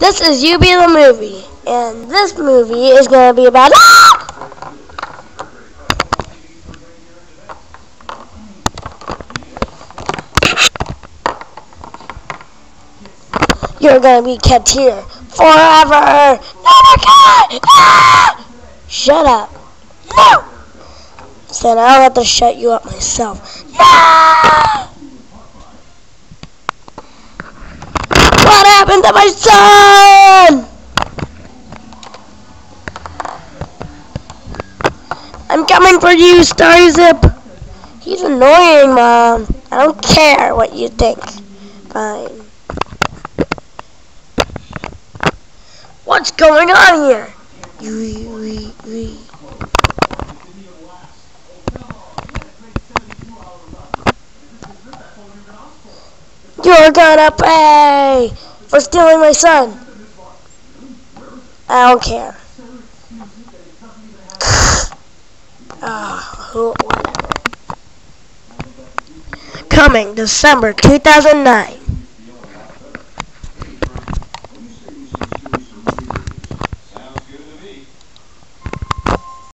This is UB the Movie, and this movie is going to be about. Ah! You're going to be kept here forever. Ah! Shut up. No. Then I'll have to shut you up myself. No! What my son? I'm coming for you, Starzip. He's annoying, Mom. I don't care what you think. Fine. What's going on here? You're gonna pay for stealing my son. I don't care. Ah, Whatever. Coming December 2009.